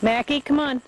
Mackie, come on.